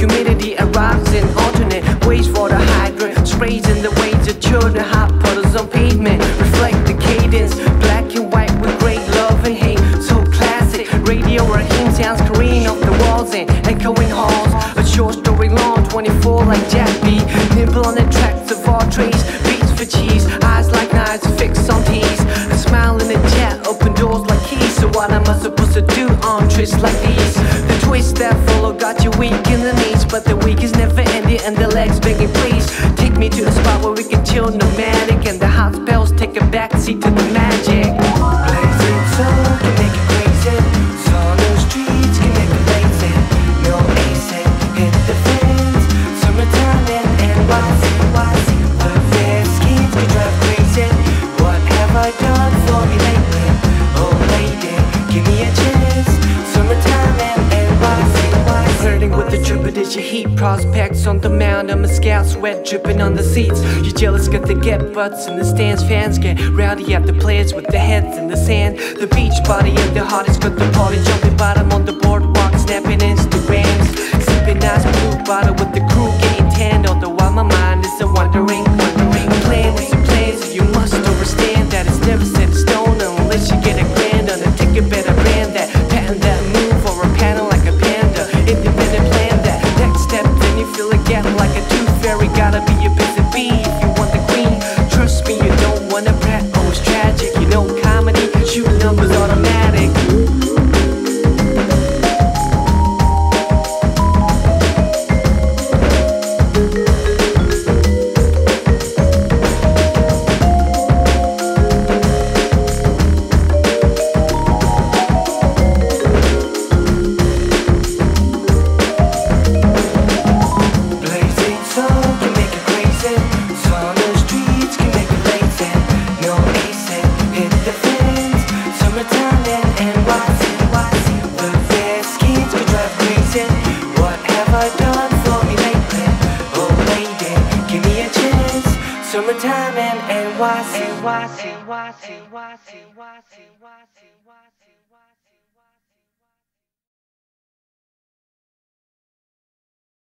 humidity arrives in alternate ways for the hydrant. Sprays in the ways of children, hot puddles on pavement. Reflect the cadence, black and white with great love and hate. So classic, radio Raheem sounds careening off the walls and echoing halls. A short story long, 24 like Jack B. Nimble on the tracks of all trees, beats for cheese, eyes like knives fixed on tees. A smile in a jet, open doors like keys. So what am I supposed to do on trips like these? Twist that follow got you weak in the knees, but the week is never ending and the legs begging please. Take me to the spot where we can chill nomadic and the hot spells take a backseat to the magic. Blazing sun can make it crazy. The streets can make it lazy. No AC, hit the fence. Summertime in NYC, The best kids can drive crazy. What have I done for me with the trepidation heat prospects on the mound. I'm a scout, sweat dripping on the seats. You jealous, got the get butts in the stands. Fans get rowdy at the players with their heads in the sand. The beach body and the hottest got the party jumping bottom on the boardwalk, snapping Instagrams. Sipping nice blue bottle with the wanna brat. Summertime in NYC. NYC. NYC. NYC. NYC.